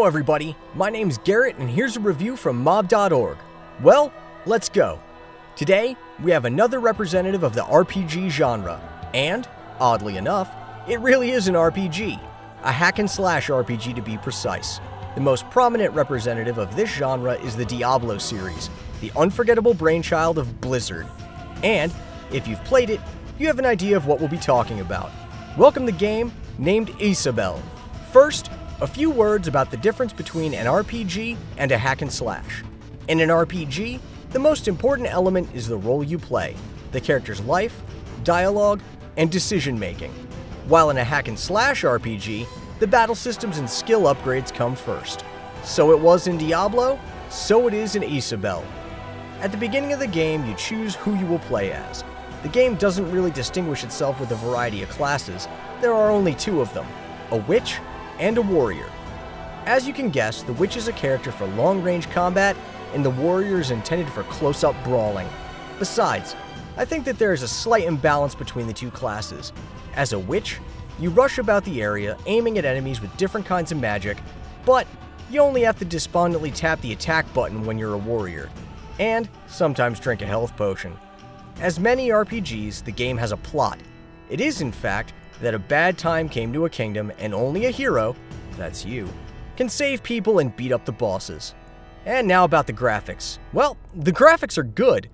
everybody, my name's Garrett and here's a review from mob.org. Well, let's go. Today, we have another representative of the RPG genre, and, oddly enough, it really is an RPG. A hack and slash RPG to be precise. The most prominent representative of this genre is the Diablo series, the unforgettable brainchild of Blizzard. And, if you've played it, you have an idea of what we'll be talking about. Welcome the game named Iesabel. First, a few words about the difference between an RPG and a hack and slash. In an RPG, the most important element is the role you play, the character's life, dialogue, and decision making. While in a hack and slash RPG, the battle systems and skill upgrades come first. So it was in Diablo, so it is in Iesabel. At the beginning of the game, you choose who you will play as. The game doesn't really distinguish itself with a variety of classes, there are only two of them a witch and a warrior. As you can guess, the witch is a character for long range combat, and the warrior is intended for close up brawling. Besides, I think that there is a slight imbalance between the two classes. As a witch, you rush about the area, aiming at enemies with different kinds of magic, but you only have to despondently tap the attack button when you're a warrior, and sometimes drink a health potion. As many RPGs, the game has a plot. It is, in fact, that a bad time came to a kingdom and only a hero, that's you, can save people and beat up the bosses. And now about the graphics. Well, the graphics are good.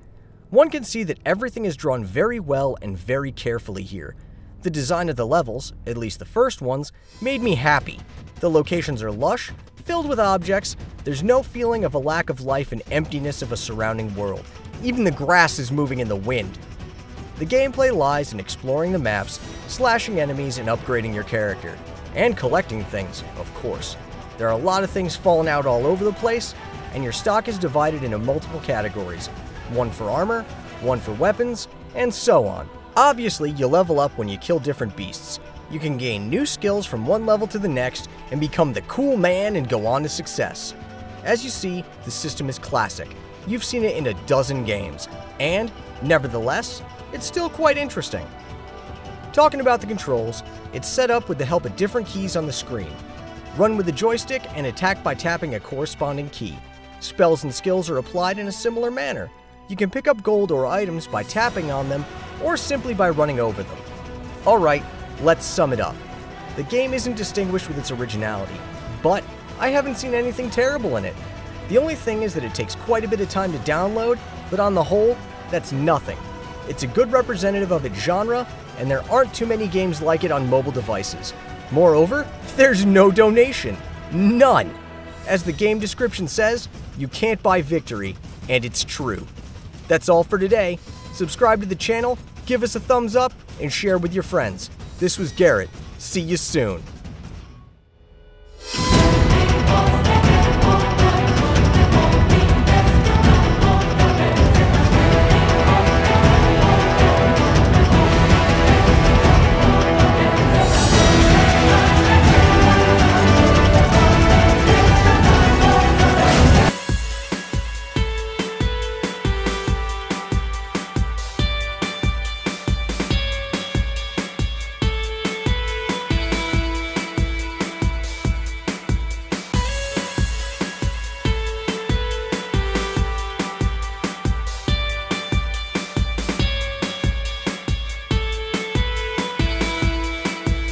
One can see that everything is drawn very well and very carefully here. The design of the levels, at least the first ones, made me happy. The locations are lush, filled with objects, there's no feeling of a lack of life and emptiness of a surrounding world. Even the grass is moving in the wind. The gameplay lies in exploring the maps, slashing enemies, and upgrading your character. And collecting things, of course. There are a lot of things falling out all over the place, and your stock is divided into multiple categories one for armor, one for weapons, and so on. Obviously, you level up when you kill different beasts. You can gain new skills from one level to the next and become the cool man and go on to success. As you see, the system is classic. You've seen it in a dozen games, and, nevertheless, it's still quite interesting. Talking about the controls, it's set up with the help of different keys on the screen. Run with the joystick and attack by tapping a corresponding key. Spells and skills are applied in a similar manner. You can pick up gold or items by tapping on them, or simply by running over them. Alright, let's sum it up. The game isn't distinguished with its originality, but I haven't seen anything terrible in it. The only thing is that it takes quite a bit of time to download, but on the whole, that's nothing. It's a good representative of its genre, and there aren't too many games like it on mobile devices. Moreover, there's no donation. None. As the game description says, you can't buy victory, and it's true. That's all for today. Subscribe to the channel, give us a thumbs up, and share with your friends. This was Garrett. See you soon.